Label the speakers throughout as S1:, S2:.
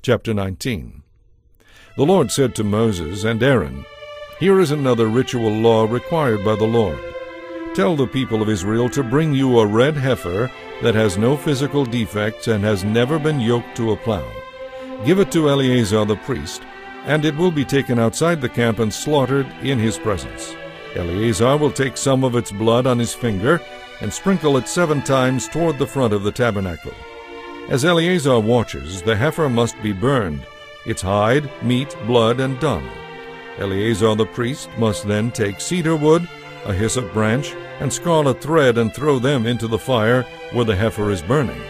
S1: Chapter 19 The Lord said to Moses and Aaron, Here is another ritual law required by the Lord. Tell the people of Israel to bring you a red heifer that has no physical defects and has never been yoked to a plow. Give it to Eleazar the priest, and it will be taken outside the camp and slaughtered in his presence. Eleazar will take some of its blood on his finger and sprinkle it seven times toward the front of the tabernacle. As Eleazar watches, the heifer must be burned, its hide, meat, blood, and dung. Eleazar the priest must then take cedar wood, a hyssop branch, and scarlet thread and throw them into the fire where the heifer is burning.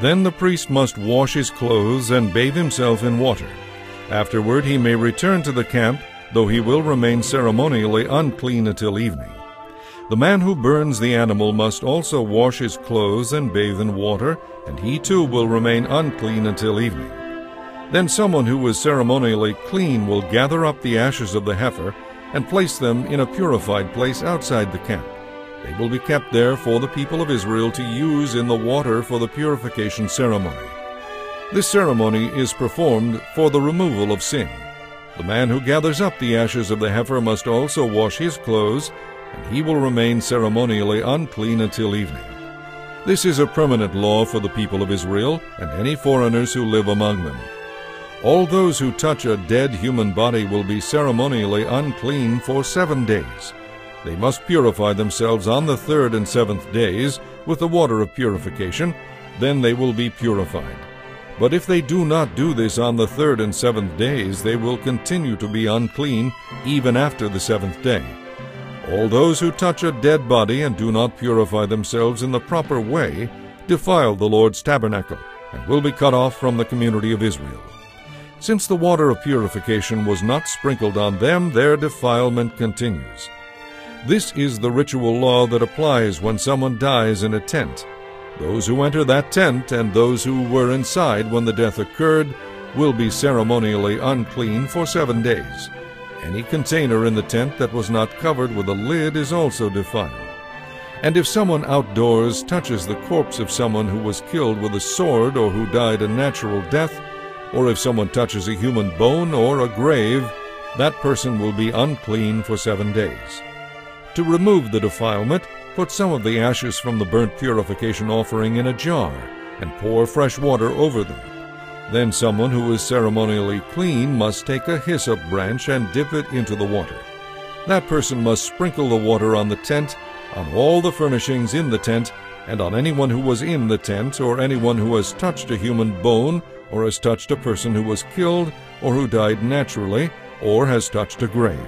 S1: Then the priest must wash his clothes and bathe himself in water. Afterward he may return to the camp, though he will remain ceremonially unclean until evening. The man who burns the animal must also wash his clothes and bathe in water, and he too will remain unclean until evening. Then someone who is ceremonially clean will gather up the ashes of the heifer and place them in a purified place outside the camp. They will be kept there for the people of Israel to use in the water for the purification ceremony. This ceremony is performed for the removal of sin. The man who gathers up the ashes of the heifer must also wash his clothes, and he will remain ceremonially unclean until evening. This is a permanent law for the people of Israel and any foreigners who live among them. All those who touch a dead human body will be ceremonially unclean for seven days. They must purify themselves on the third and seventh days with the water of purification, then they will be purified. But if they do not do this on the third and seventh days, they will continue to be unclean even after the seventh day. All those who touch a dead body and do not purify themselves in the proper way defile the Lord's tabernacle and will be cut off from the community of Israel. Since the water of purification was not sprinkled on them, their defilement continues. This is the ritual law that applies when someone dies in a tent. Those who enter that tent and those who were inside when the death occurred will be ceremonially unclean for seven days. Any container in the tent that was not covered with a lid is also defiled. And if someone outdoors touches the corpse of someone who was killed with a sword or who died a natural death, or if someone touches a human bone or a grave, that person will be unclean for seven days. To remove the defilement, put some of the ashes from the burnt purification offering in a jar, and pour fresh water over them. Then someone who is ceremonially clean must take a hyssop branch and dip it into the water. That person must sprinkle the water on the tent, on all the furnishings in the tent, and on anyone who was in the tent, or anyone who has touched a human bone, or has touched a person who was killed, or who died naturally, or has touched a grave.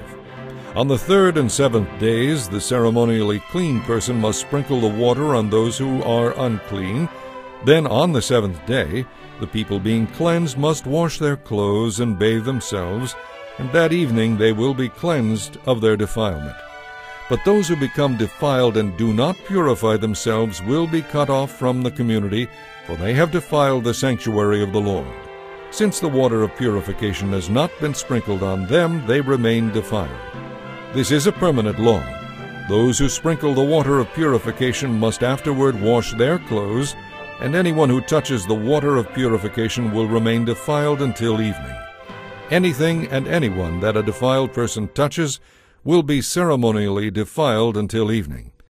S1: On the third and seventh days, the ceremonially clean person must sprinkle the water on those who are unclean. Then on the seventh day, the people being cleansed must wash their clothes and bathe themselves, and that evening they will be cleansed of their defilement. But those who become defiled and do not purify themselves will be cut off from the community, for they have defiled the sanctuary of the Lord. Since the water of purification has not been sprinkled on them, they remain defiled. This is a permanent law. Those who sprinkle the water of purification must afterward wash their clothes, and anyone who touches the water of purification will remain defiled until evening. Anything and anyone that a defiled person touches will be ceremonially defiled until evening.